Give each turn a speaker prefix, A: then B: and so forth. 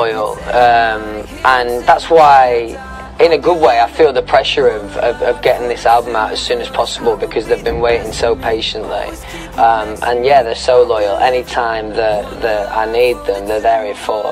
A: loyal, um, and that's why in a good way, I feel the pressure of, of, of, getting this album out as soon as possible because they've been waiting so patiently. Um, and yeah, they're so loyal. Anytime that, that I need them, they're there for.